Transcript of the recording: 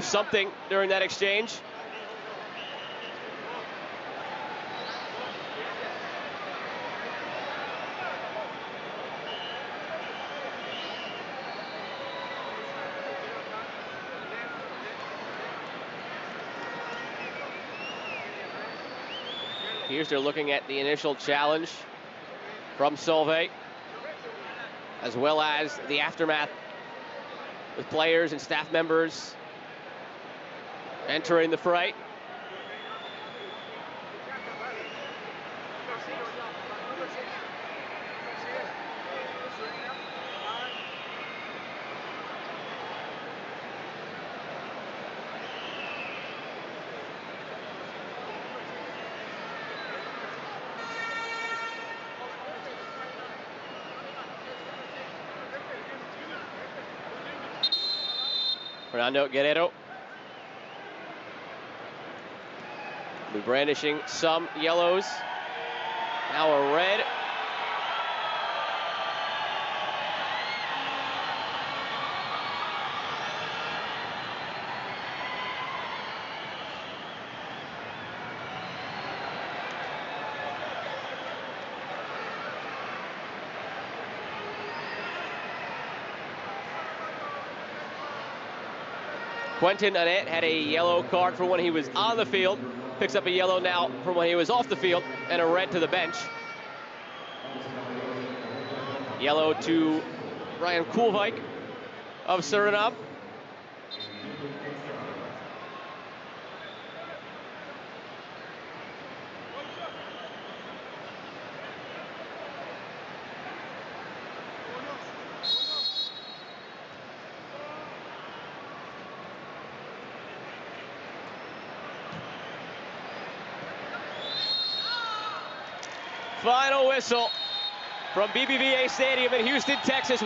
something during that exchange. Here's they're looking at the initial challenge from Solvay, as well as the aftermath with players and staff members entering the fray. Fernando Guerrero be brandishing some yellows. Now a red. Quentin Annette had a yellow card for when he was on the field. Picks up a yellow now from when he was off the field and a red to the bench. Yellow to Ryan Koolwijk of Suriname. Final whistle from BBVA Stadium in Houston, Texas.